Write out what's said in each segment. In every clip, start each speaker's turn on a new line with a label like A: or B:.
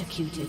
A: Executed.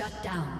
A: Shut down.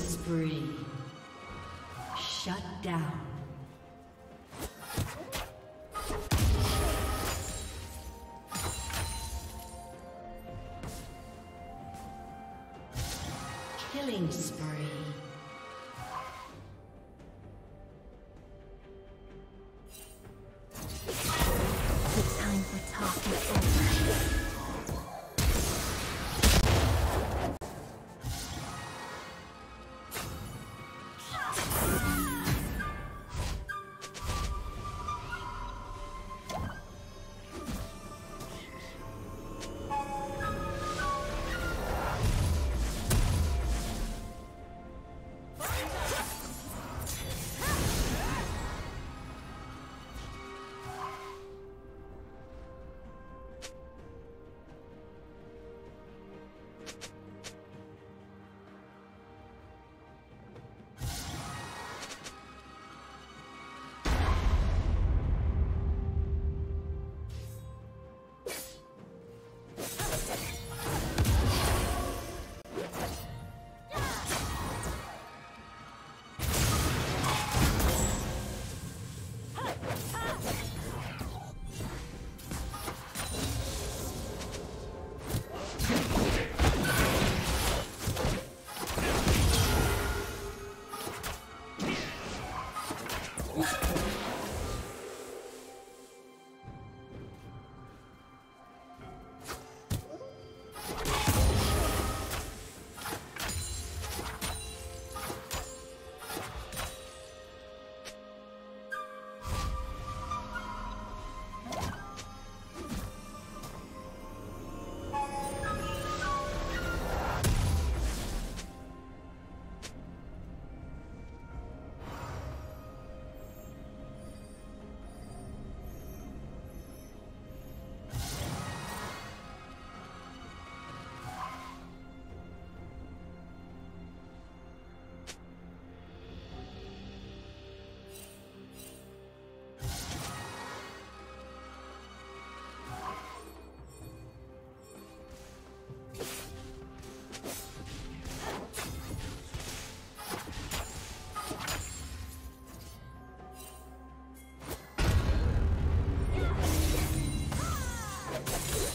A: Spree. Shut down.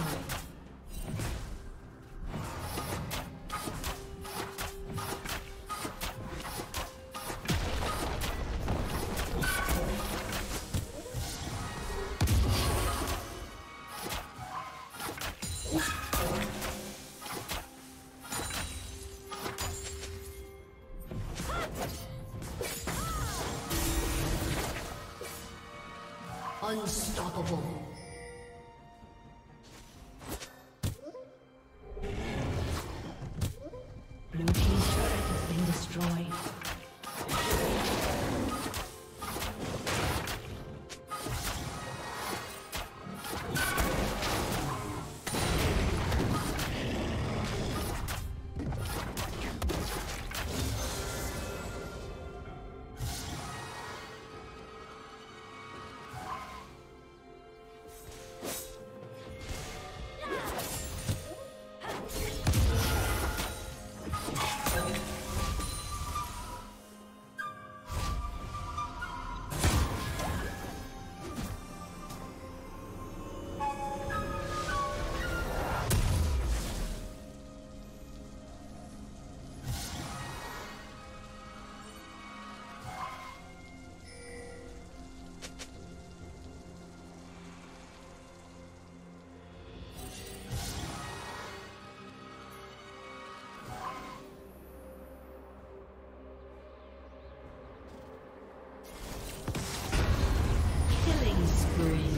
A: Has been destroyed. Unstoppable. Rampage.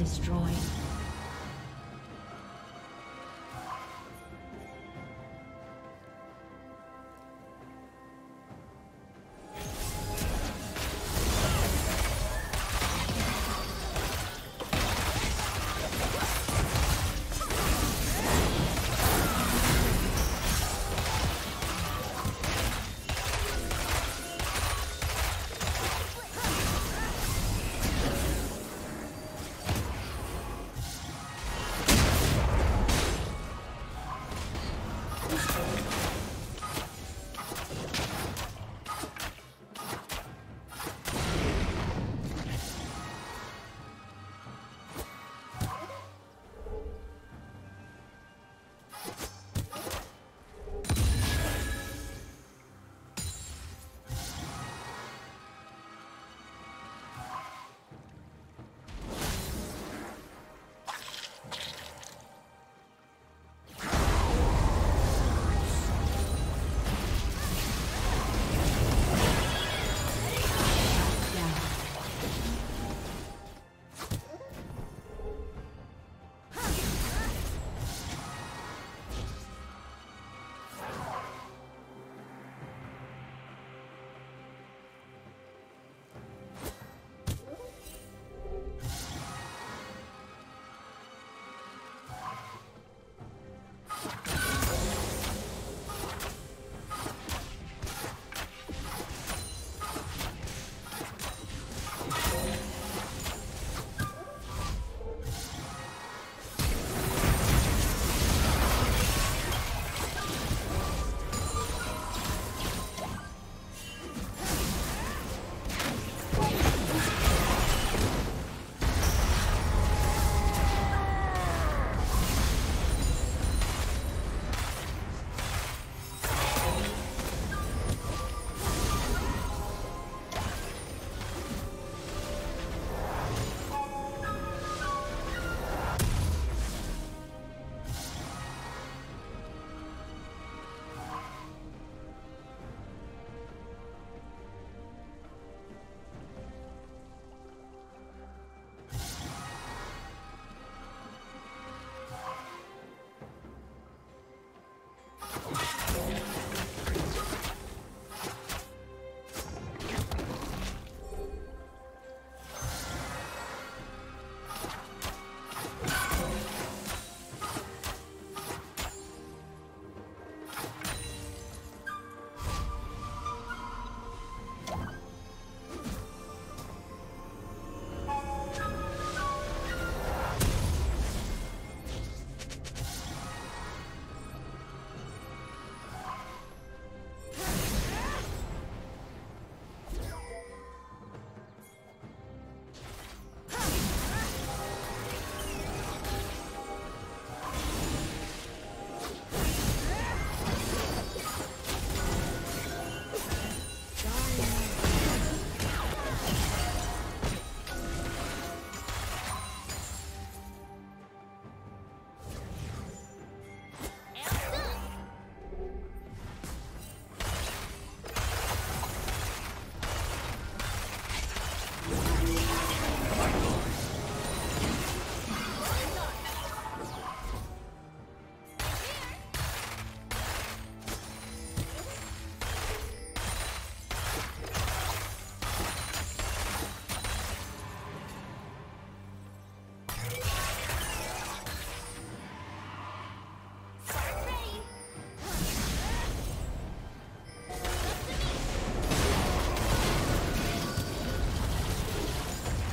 A: destroyed.